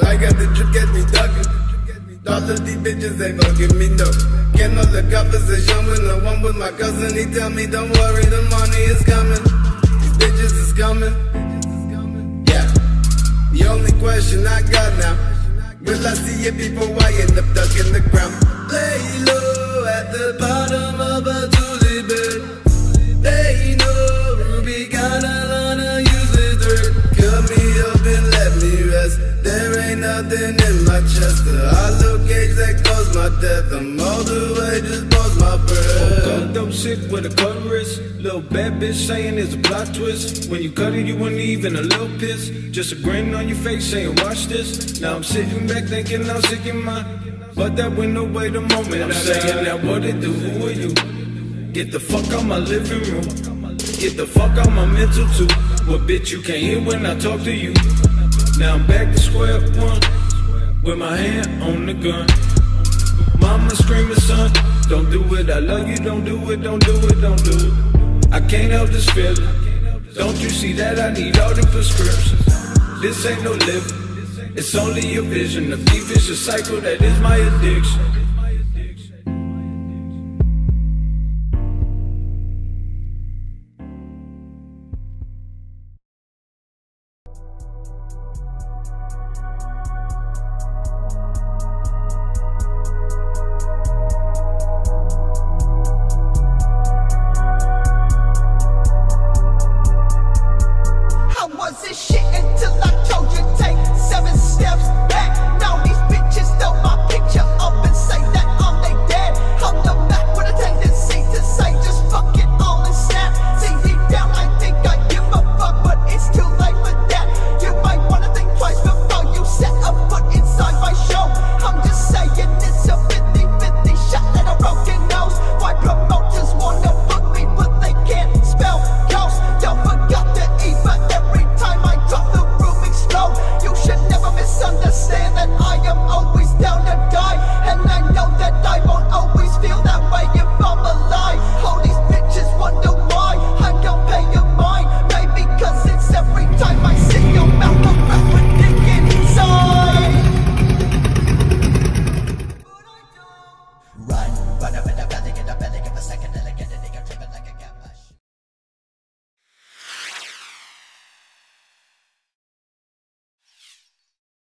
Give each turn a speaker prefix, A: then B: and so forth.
A: I
B: got the drip, get me ducking. All of these bitches ain't give me, no. Can't know the conversation when the one with my cousin. He tell me, don't worry, the money is coming. These bitches is coming. Yeah. The only question I got now. Will I see you before I end up stuck in the ground? Lay low at the bottom of a all the way, just pause my breath.
C: Fucked up shit with a cut wrist. Little bad bitch saying it's a plot twist. When you cut it, you wouldn't even a little piss. Just a grin on your face saying, watch this. Now I'm sitting back thinking I'm sick in my. But that went away the moment I'm saying that what it do, who are you? Get the fuck out my living room. Get the fuck out my mental too. Well, bitch, you can't hear when I talk to you. Now I'm back to square one. With my hand on the gun. Screaming, son, don't do it. I love you, don't do it, don't do it, don't do it. I can't help this feeling. Don't you see that I need all the prescriptions? This ain't no living. It's only a vision, a vicious cycle that is my addiction. ba da ba